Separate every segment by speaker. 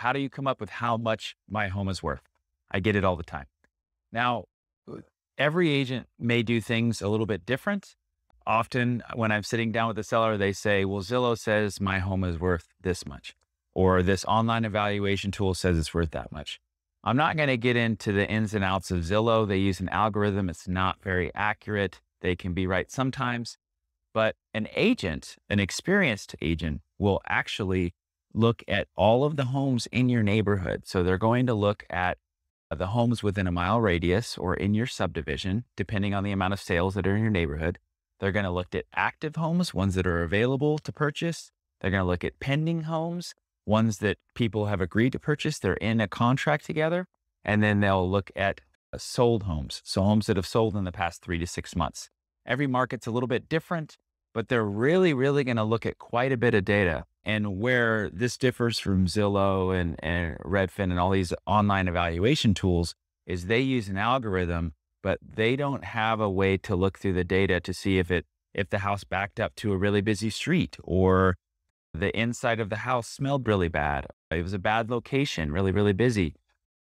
Speaker 1: how do you come up with how much my home is worth? I get it all the time. Now, uh, every agent may do things a little bit different. Often, uh, when I'm sitting down with the seller, they say, Well, Zillow says my home is worth this much, or this online evaluation tool says it's worth that much. I'm not going to get into the ins and outs of Zillow. They use an algorithm, it's not very accurate. They can be right sometimes, but an agent, an experienced agent, will actually look at all of the homes in your neighborhood. So they're going to look at the homes within a mile radius or in your subdivision, depending on the amount of sales that are in your neighborhood. They're going to look at active homes, ones that are available to purchase. They're going to look at pending homes, ones that people have agreed to purchase. They're in a contract together. And then they'll look at uh, sold homes. So homes that have sold in the past three to six months. Every market's a little bit different, but they're really, really going to look at quite a bit of data. And where this differs from Zillow and, and Redfin and all these online evaluation tools is they use an algorithm, but they don't have a way to look through the data to see if it if the house backed up to a really busy street or the inside of the house smelled really bad. It was a bad location, really, really busy.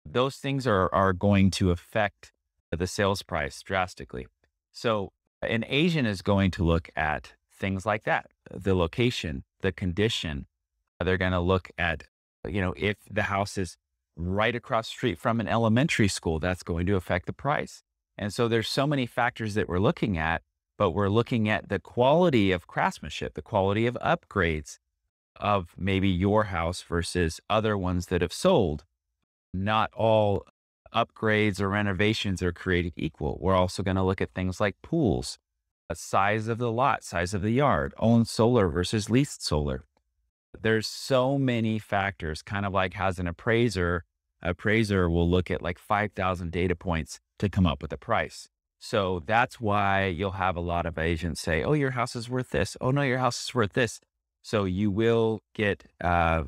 Speaker 1: Those things are are going to affect the sales price drastically. So an agent is going to look at things like that uh, the location, the condition. They're going to look at, you know, if the house is right across street from an elementary school, that's going to affect the price. And so there's so many factors that we're looking at, but we're looking at the quality of craftsmanship, the quality of upgrades of maybe your house versus other ones that have sold. Not all upgrades or renovations are created equal. We're also going to look at things like pools, size of the lot, size of the yard, owned solar versus leased solar. There's so many factors, kind of like has an appraiser, appraiser will look at like 5,000 data points to come up with a price. So that's why you'll have a lot of agents say, oh, your house is worth this. Oh, no, your house is worth this. So you will get uh,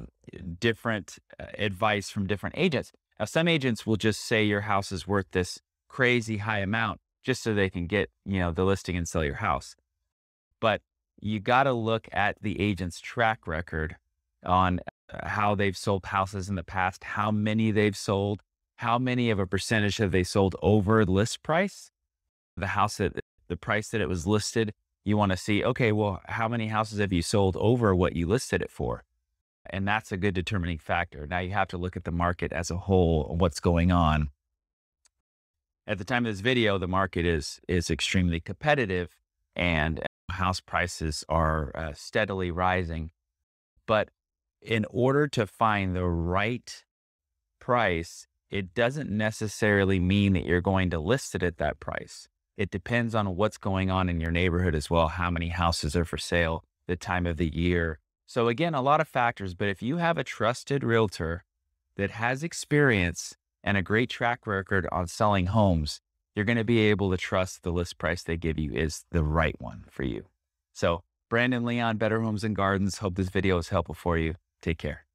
Speaker 1: different uh, advice from different agents. Now, some agents will just say your house is worth this crazy high amount just so they can get, you know, the listing and sell your house. But you got to look at the agent's track record on uh, how they've sold houses in the past, how many they've sold, how many of a percentage have they sold over list price, the house that the price that it was listed. You want to see, okay, well, how many houses have you sold over what you listed it for? And that's a good determining factor. Now you have to look at the market as a whole, what's going on at the time of this video, the market is is extremely competitive, and house prices are uh, steadily rising. But in order to find the right price, it doesn't necessarily mean that you're going to list it at that price. It depends on what's going on in your neighborhood as well, how many houses are for sale, the time of the year. So, again, a lot of factors. But if you have a trusted realtor that has experience and a great track record on selling homes, you're going to be able to trust the list price they give you is the right one for you. So, Brandon Leon, Better Homes and Gardens. Hope this video is helpful for you. Take care.